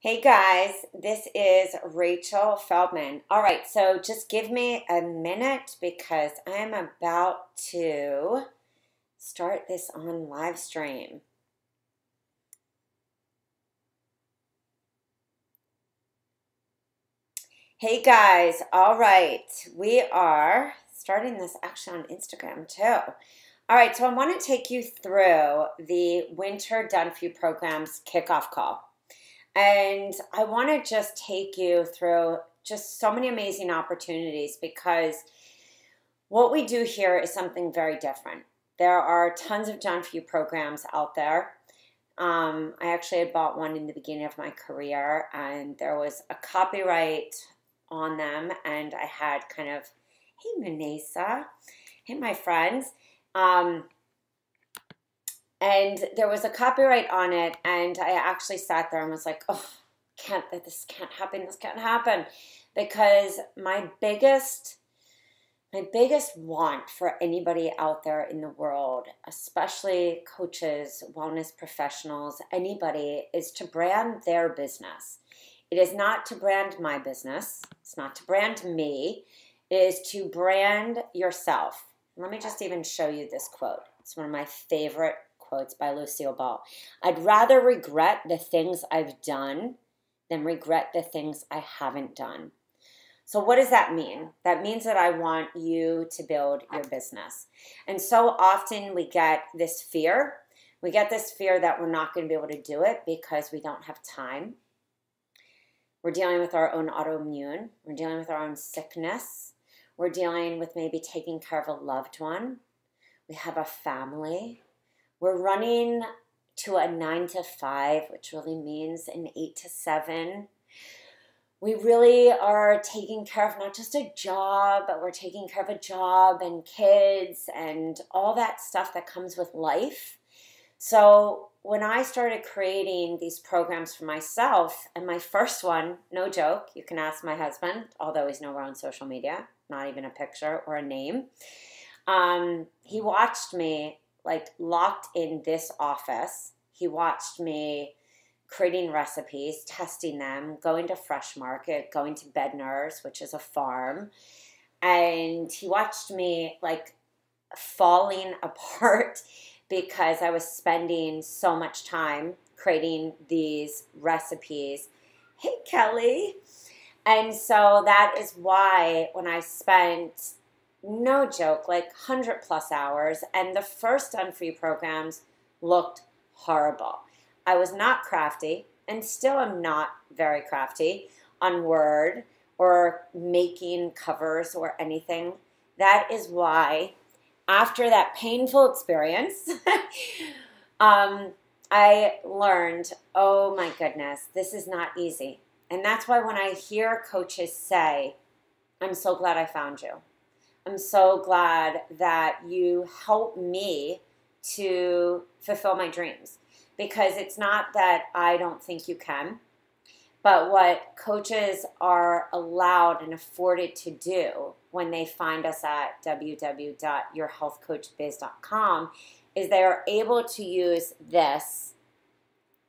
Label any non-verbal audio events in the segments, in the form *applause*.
Hey guys, this is Rachel Feldman. All right, so just give me a minute because I'm about to start this on live stream. Hey guys, all right, we are starting this actually on Instagram too. All right, so I want to take you through the Winter Done For You Programs kickoff call. And I want to just take you through just so many amazing opportunities because what we do here is something very different. There are tons of Done For You programs out there. Um, I actually had bought one in the beginning of my career, and there was a copyright on them, and I had kind of, hey, Manesa, hey, my friends. Um, and there was a copyright on it and i actually sat there and was like oh can't this can't happen this can't happen. Because my biggest my biggest want for anybody out there in the world especially coaches wellness professionals anybody is to brand their business. It is not to brand my business. It's not to brand me. It is to brand yourself. Let me just even show you this quote. It's one of my favorite quotes by Lucille Ball. I'd rather regret the things I've done than regret the things I haven't done. So, what does that mean? That means that I want you to build your business. And so often we get this fear. We get this fear that we're not going to be able to do it because we don't have time. We're dealing with our own autoimmune. We're dealing with our own sickness. We're dealing with maybe taking care of a loved one. We have a family. We're running to a nine to five, which really means an eight to seven. We really are taking care of not just a job, but we're taking care of a job and kids and all that stuff that comes with life. So, when I started creating these programs for myself, and my first one, no joke, you can ask my husband, although he's nowhere on social media, not even a picture or a name. Um, he watched me like locked in this office. He watched me creating recipes, testing them, going to Fresh Market, going to Bednar's, which is a farm. And he watched me like falling *laughs* apart because I was spending so much time creating these recipes. Hey, Kelly. And so that is why when I spent no joke, like 100 plus hours. And the first Unfree programs looked horrible. I was not crafty and still am not very crafty on Word or making covers or anything. That is why, after that painful experience, *laughs* um, I learned, oh my goodness, this is not easy. And that's why when I hear coaches say, I'm so glad I found you. I'm so glad that you help me to fulfill my dreams. Because it's not that I don't think you can, but what coaches are allowed and afforded to do when they find us at www.yourhealthcoachbiz.com is they are able to use this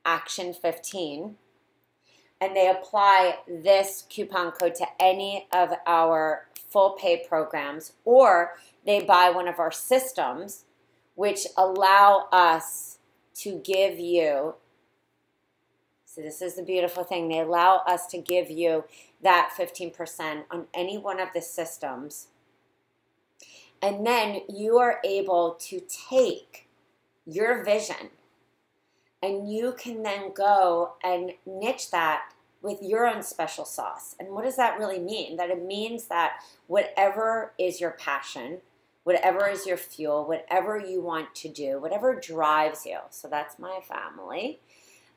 action 15 and they apply this coupon code to any of our full pay programs, or they buy one of our systems, which allow us to give you. So, this is the beautiful thing. They allow us to give you that 15% on any one of the systems. And then you are able to take your vision and you can then go and niche that with your own special sauce. And what does that really mean? That it means that whatever is your passion, whatever is your fuel, whatever you want to do, whatever drives you. So that's my family,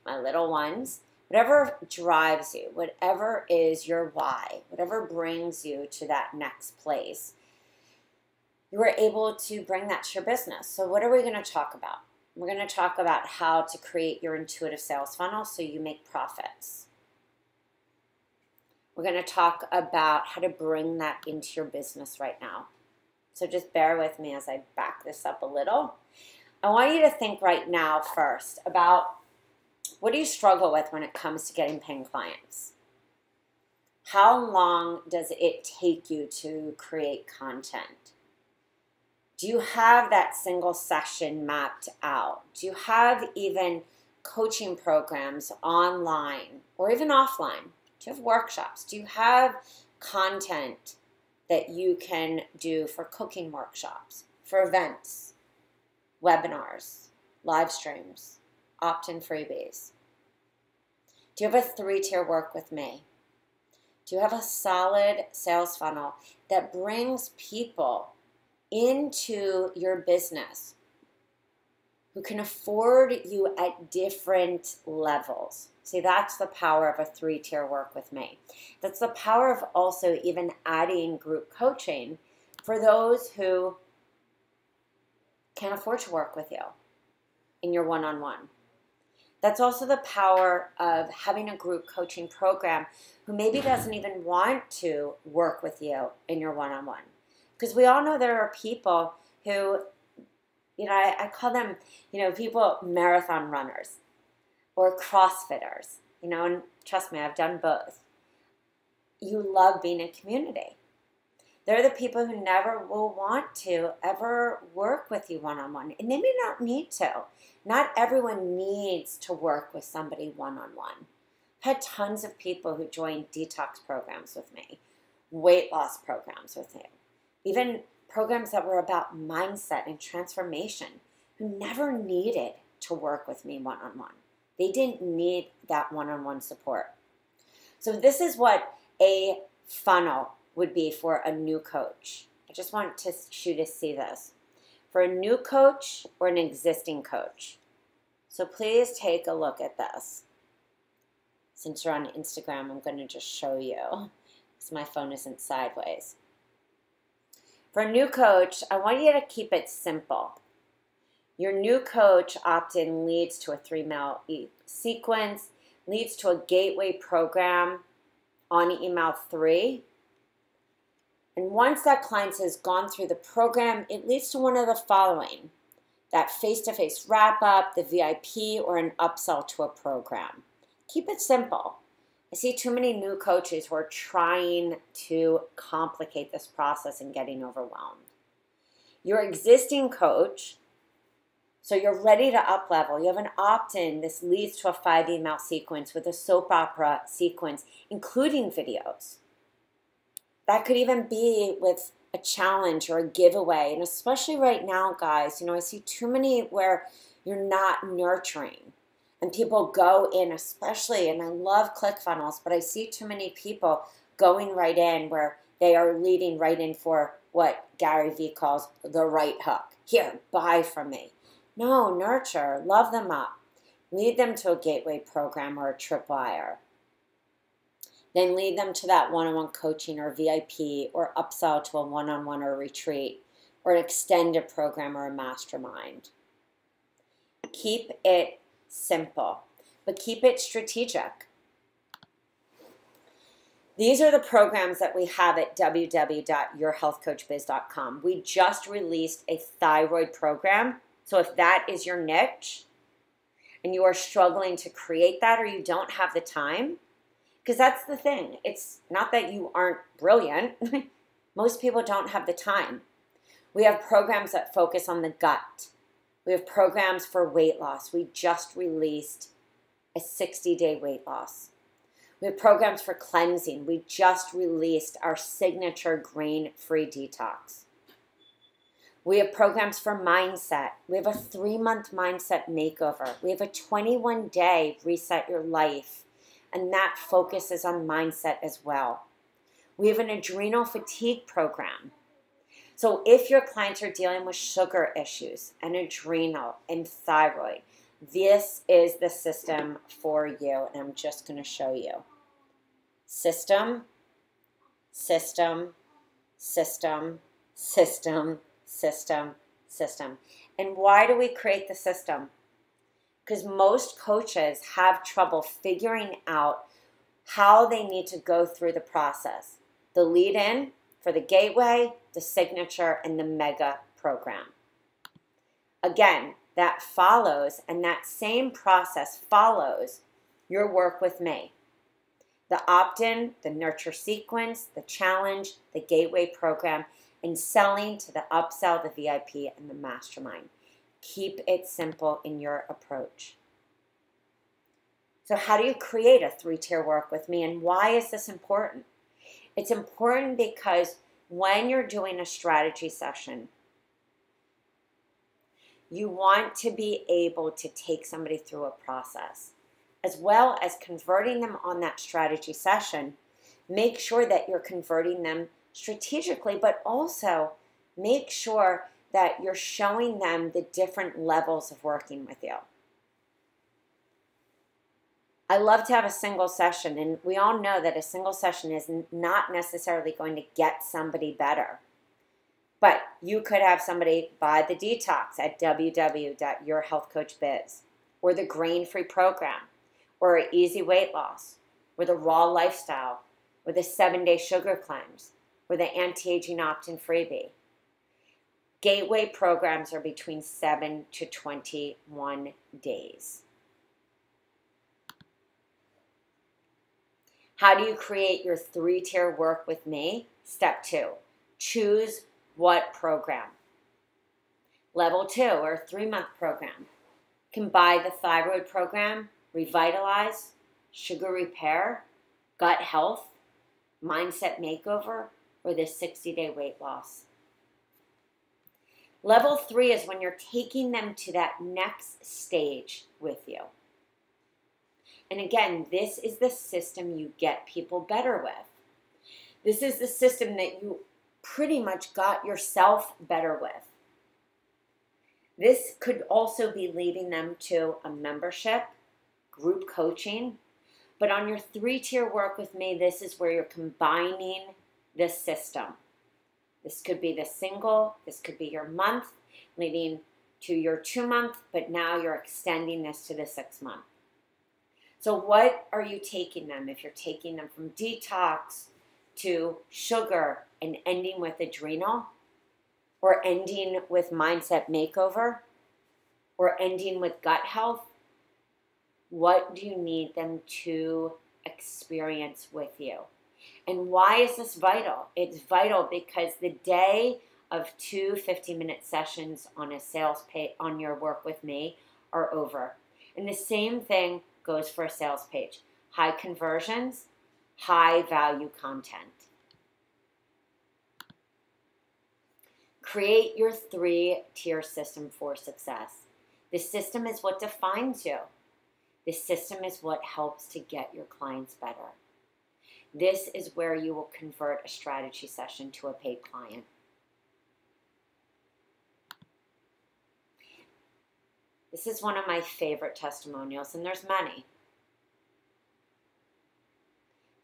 my little ones. Whatever drives you, whatever is your why, whatever brings you to that next place, you are able to bring that to your business. So, what are we going to talk about? We're going to talk about how to create your intuitive sales funnel so you make profits. We're going to talk about how to bring that into your business right now. So just bear with me as I back this up a little. I want you to think right now first about What do you struggle with when it comes to getting paying clients? How long does it take you to create content? Do you have that single session mapped out? Do you have even coaching programs online or even offline? Do you have workshops? Do you have content that you can do for cooking workshops, for events, webinars, live streams, opt in freebies? Do you have a three tier work with me? Do you have a solid sales funnel that brings people into your business who can afford you at different levels? See, that's the power of a three tier work with me. That's the power of also even adding group coaching for those who can't afford to work with you in your one on one. That's also the power of having a group coaching program who maybe doesn't even want to work with you in your one on one. Because we all know there are people who, you know, I, I call them, you know, people marathon runners or CrossFitters, you know, and trust me, I've done both. You love being in community. They're the people who never will want to ever work with you one on one. And they may not need to. Not everyone needs to work with somebody one on one. I've had tons of people who joined detox programs with me, weight loss programs with me, even programs that were about mindset and transformation who never needed to work with me one on one. They didn't need that one on one support. So, this is what a funnel would be for a new coach. I just want to you to see this. For a new coach or an existing coach. So please take a look at this. Since you're on Instagram, I'm going to just show you because my phone isn't sideways. For a new coach, I want you to keep it simple. Your new coach opt in leads to a three mail sequence, leads to a gateway program on email three, and once that client has gone through the program, it leads to one of the following that face to face wrap up, the VIP, or an upsell to a program. Keep it simple. I see too many new coaches who are trying to complicate this process and getting overwhelmed. Your existing coach, so you're ready to up level. You have an opt in. This leads to a five email sequence with a soap opera sequence, including videos. That could even be with a challenge or a giveaway. And especially right now, guys, you know, I see too many where you're not nurturing and people go in, especially, and I love ClickFunnels, but I see too many people going right in where they are leading right in for what Gary Vee calls the right hook. Here, buy from me. No, nurture, love them up. Lead them to a gateway program or a tripwire then lead them to that one on one coaching or VIP or upsell to a one on one or retreat or an extended program or a mastermind. Keep it simple, but keep it strategic. These are the programs that we have at www.yourhealthcoachbiz.com. We just released a thyroid program. So if that is your niche and you are struggling to create that or you don't have the time, because that's the thing. It's not that you aren't brilliant. *laughs* Most people don't have the time. We have programs that focus on the gut. We have programs for weight loss. We just released a 60 day weight loss. We have programs for cleansing. We just released our signature grain free detox. We have programs for mindset. We have a three month mindset makeover. We have a 21 day reset your life and that focuses on mindset as well. We have an adrenal fatigue program. So, if your clients are dealing with sugar issues and adrenal and thyroid, this is the system for you. And I'm just going to show you system, system, system, system, system, system. And why do we create the system? because most coaches have trouble figuring out how they need to go through the process the lead in for the gateway, the signature, and the mega program. Again, that follows, and that same process follows your work with me. The opt in, the nurture sequence, the challenge, the gateway program, and selling to the upsell, the VIP, and the mastermind. Keep it simple in your approach. So, how do you create a three tier work with me, and why is this important? It's important because when you're doing a strategy session, you want to be able to take somebody through a process as well as converting them on that strategy session. Make sure that you're converting them strategically, but also make sure that you're showing them the different levels of working with you. I love to have a single session, and we all know that a single session is not necessarily going to get somebody better. But you could have somebody buy the detox at www.yourhealthcoachbiz or the grain free program or easy weight loss or the raw lifestyle or the seven day sugar cleanse or the anti aging opt in freebie. Gateway programs are between 7 to 21 days. How do you create your three tier work with me? Step two choose what program. Level two or three month program. Can buy the thyroid program, revitalize, sugar repair, gut health, mindset makeover, or the 60 day weight loss. Level three is when you're taking them to that next stage with you. And again, this is the system you get people better with. This is the system that you pretty much got yourself better with. This could also be leading them to a membership, group coaching. But on your three tier work with me, this is where you're combining this system. This could be the single, this could be your month, leading to your two month, but now you're extending this to the six month. So, what are you taking them? If you're taking them from detox to sugar and ending with adrenal, or ending with mindset makeover, or ending with gut health, what do you need them to experience with you? And why is this vital? It's vital because the day of two 50 minute sessions on a sales page on your work with me are over. And the same thing goes for a sales page high conversions, high value content. Create your three tier system for success. The system is what defines you. The system is what helps to get your clients better. This is where you will convert a strategy session to a paid client. This is one of my favorite testimonials, and there's many.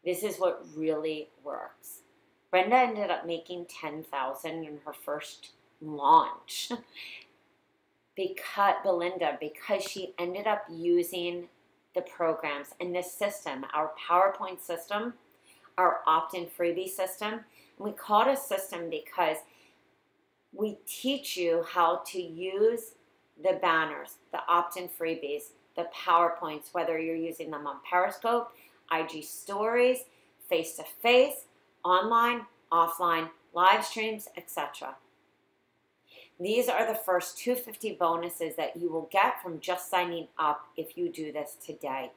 This is what really works. Brenda ended up making 10,000 in her first launch. *laughs* because Belinda, because she ended up using the programs and this system, our PowerPoint system, our opt-in freebie system. We call it a system because we teach you how to use the banners, the opt in freebies, the PowerPoints, whether you're using them on Periscope, IG stories, face to face, online, offline, live streams, etc. These are the first 250 bonuses that you will get from just signing up if you do this today.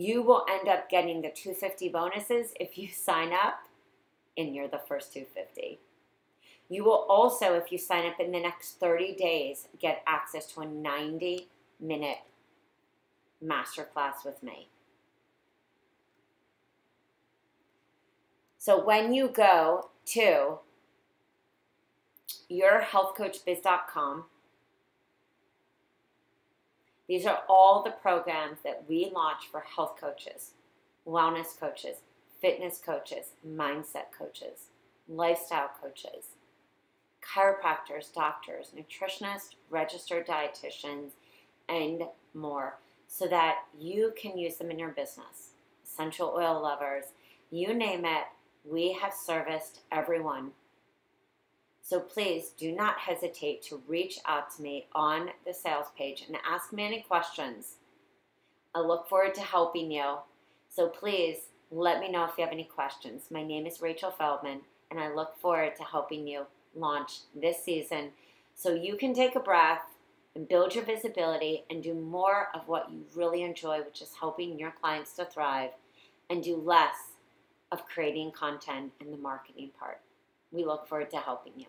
You will end up getting the 250 bonuses if you sign up and you're the first 250. You will also, if you sign up in the next 30 days, get access to a 90 minute masterclass with me. So when you go to yourhealthcoachbiz.com, these are all the programs that we launch for health coaches, wellness coaches, fitness coaches, mindset coaches, lifestyle coaches chiropractors, doctors, nutritionists, registered dietitians, and more so that you can use them in your business. Essential oil lovers, you name it, we have serviced everyone. So please do not hesitate to reach out to me on the sales page and ask me any questions. I look forward to helping you. So please let me know if you have any questions. My name is Rachel Feldman, and I look forward to helping you launch this season so you can take a breath and build your visibility and do more of what you really enjoy, which is helping your clients to thrive, and do less of creating content and the marketing part. We look forward to helping you.